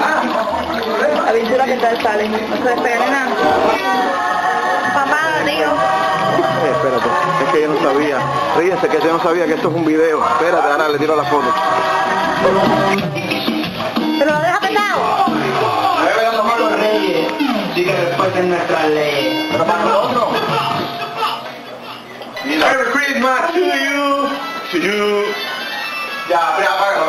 Ah, la pintura que tal sale. Se despega Papá, digo. Eh, espérate, es que yo no sabía. Ríense que yo no sabía que esto es un video. Espérate, ahora le tiro la foto. Pero lo deja pegado. Ahora somos los reyes. Sí que respetan nuestras leyes. Pero para nosotros. Merry Christmas to you. To you. Ya pero apágalo,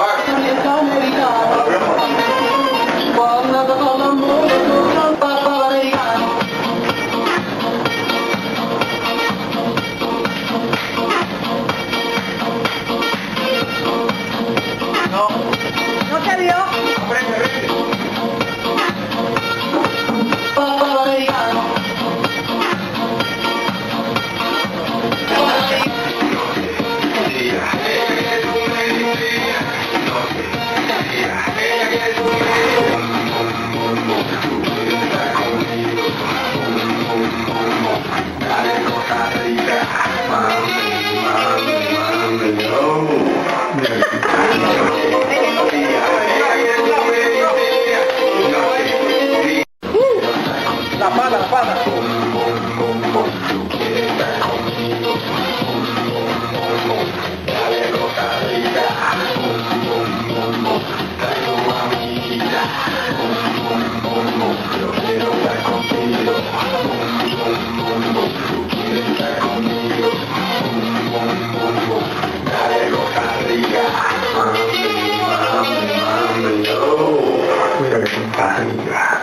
No. No te vio. la pala, la pala. 唉呀